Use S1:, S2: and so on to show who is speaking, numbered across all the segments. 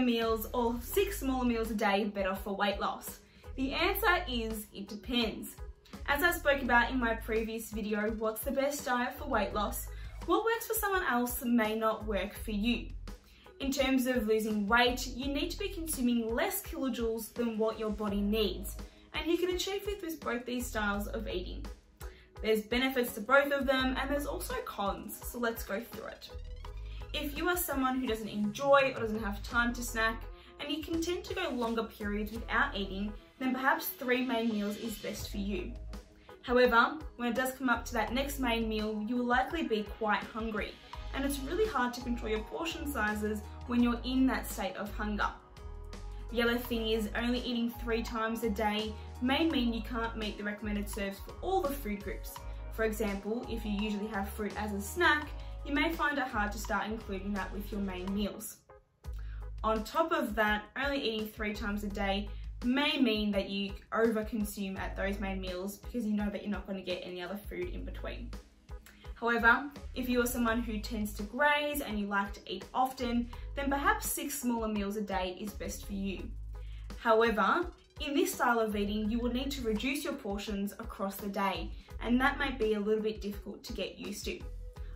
S1: meals or six smaller meals a day better for weight loss? The answer is it depends. As I spoke about in my previous video, what's the best diet for weight loss? What works for someone else may not work for you. In terms of losing weight, you need to be consuming less kilojoules than what your body needs, and you can achieve this with both these styles of eating. There's benefits to both of them, and there's also cons, so let's go through it. If you are someone who doesn't enjoy or doesn't have time to snack, and you can tend to go longer periods without eating, then perhaps three main meals is best for you. However, when it does come up to that next main meal, you will likely be quite hungry, and it's really hard to control your portion sizes when you're in that state of hunger. The other thing is only eating three times a day may mean you can't meet the recommended serves for all the food groups. For example, if you usually have fruit as a snack, you may find it hard to start including that with your main meals. On top of that, only eating three times a day may mean that you overconsume at those main meals because you know that you're not going to get any other food in between. However, if you are someone who tends to graze and you like to eat often, then perhaps six smaller meals a day is best for you. However, in this style of eating, you will need to reduce your portions across the day, and that might be a little bit difficult to get used to.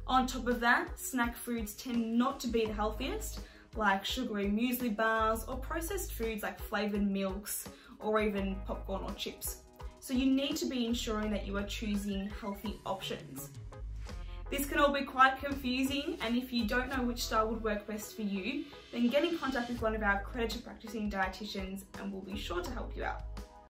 S1: On top of that, snack foods tend not to be the healthiest, like sugary muesli bars or processed foods like flavoured milks or even popcorn or chips. So you need to be ensuring that you are choosing healthy options. This can all be quite confusing and if you don't know which style would work best for you, then get in contact with one of our accredited practicing dietitians and we'll be sure to help you out.